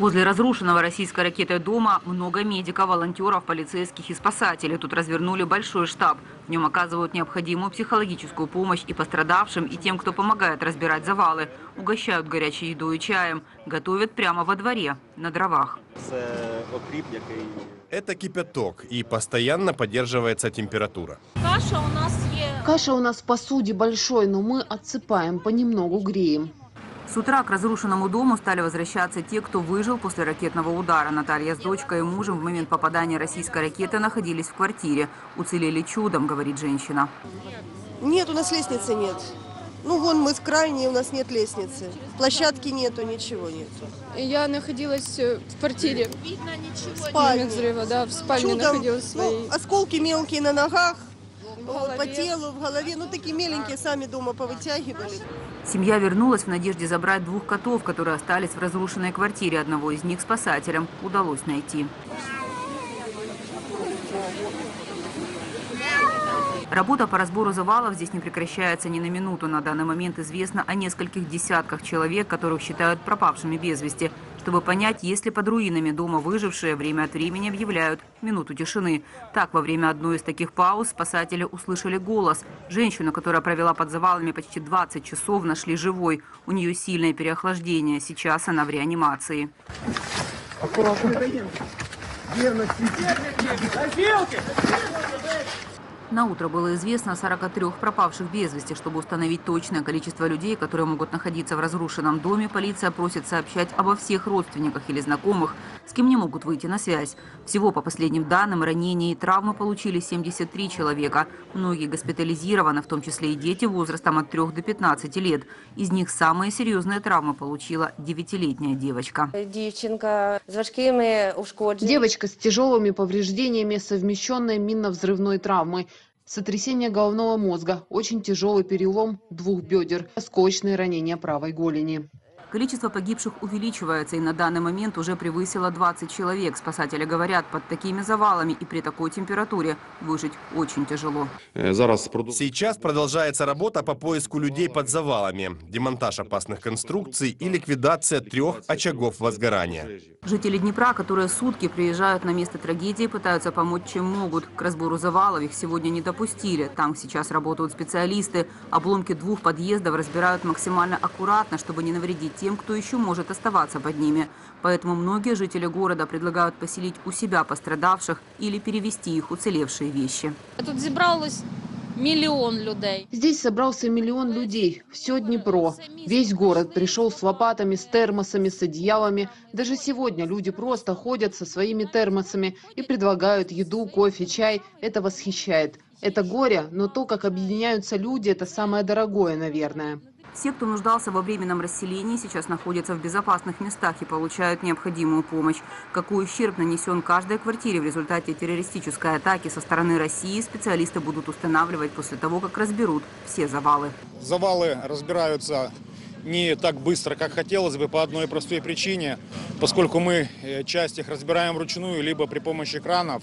Возле разрушенного российской ракетой дома много медиков, волонтеров, полицейских и спасателей. Тут развернули большой штаб. В нем оказывают необходимую психологическую помощь и пострадавшим, и тем, кто помогает разбирать завалы. Угощают горячей едой и чаем. Готовят прямо во дворе, на дровах. Це окріп, який Это кипяток, и постоянно поддерживается температура. Каша у нас є. Каша у нас в посуде большой, но мы отсыпаем, понемногу греем. С утра к разрушенному дому стали возвращаться те, кто выжил после ракетного удара. Наталья с дочкой и мужем в момент попадания российской ракеты находились в квартире. Уцелели чудом, говорит женщина. Нет, у нас лестницы нет. Ну, вон мы с крайней, у нас нет лестницы. Площадки нету, ничего нету. Я находилась э, в квартире Видно нічого. В спальне. взрыва, да, в спальне Чудом, находилась своей. ну, осколки мелкие на ногах, вот, по голове. телу, в голове. Ну, такие меленькие сами дома повытягивали. Семья вернулась в надежде забрать двух котов, которые остались в разрушенной квартире. Одного из них спасателям удалось найти. Работа по разбору завалов здесь не прекращается ни на минуту. На данный момент известно о нескольких десятках человек, которых считают пропавшими без вести. Чтобы понять, есть ли под руинами дома выжившие, время от времени объявляют минуту тишины. Так, во время одной из таких пауз спасатели услышали голос. Женщину, которая провела под завалами почти 20 часов, нашли живой. У нее сильное переохлаждение. Сейчас она в реанимации. На утро было известно о 43 пропавших без вести. Чтобы установить точное количество людей, которые могут находиться в разрушенном доме, полиция просит сообщать обо всех родственниках или знакомых, с кем не могут выйти на связь. Всего, по последним данным, ранения и травмы получили 73 человека. Многие госпитализированы, в том числе и дети возрастом от 3 до 15 лет. Из них самые серьезные травмы получила 9-летняя девочка. Дівчинка з важкими ушкодженнями. Девочка с тяжелыми повреждениями, совмещенной минно-взрывной травмой. Сотрясение головного мозга, очень тяжелый перелом двух бедер, осколочные ранения правой голени. Количество погибших увеличивается и на данный момент уже превысило 20 человек. Спасатели говорят, под такими завалами и при такой температуре выжить очень тяжело. Продовжуємо. Сейчас продолжается работа по поиску людей под завалами, демонтаж опасных конструкций и ликвидация трех очагов возгорания. Жители Днепра, которые сутки приезжают на место трагедии, пытаются помочь чем могут. К разбору завалов их сегодня не допустили. Там сейчас работают специалисты. Обломки двух подъездов разбирают максимально аккуратно, чтобы не навредить тем, кто еще может оставаться под ними. Поэтому многие жители города предлагают поселить у себя пострадавших или перевести их уцелевшие вещи. Тут зібралось мільйон людей. Здесь собрался миллион людей, все Днепро. Весь город пришел с лопатами, с термосами, с одеялами. Даже сегодня люди просто ходят со своими термосами и предлагают еду, кофе, чай. Это восхищает. Это горе, но то, как объединяются люди, это самое дорогое, наверное. Все, кто нуждался во временном расселении, сейчас находятся в безопасных местах и получают необходимую помощь. Какой ущерб нанесен каждой квартире в результате террористической атаки со стороны России, специалисты будут устанавливать после того, как разберут все завалы. Завалы разбираются не так быстро, как хотелось бы, по одной простой причине, поскольку мы э, часть их разбираем вручную, либо при помощи кранов,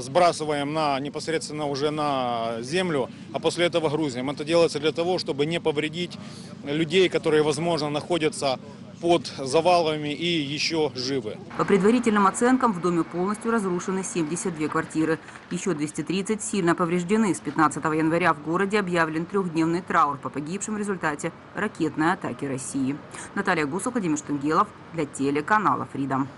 сбрасываем на, непосредственно уже на землю, а после этого грузим. Это делается для того, чтобы не повредить людей, которые, возможно, находятся под завалами и еще живы. По предварительным оценкам, в доме полностью разрушены 72 квартиры. Еще 230 сильно повреждены. С 15 января в городе объявлен трехдневный траур по погибшим в результате ракетной атаки России. Наталья Гусов, Владимир Штангелов для телеканала «Фридом».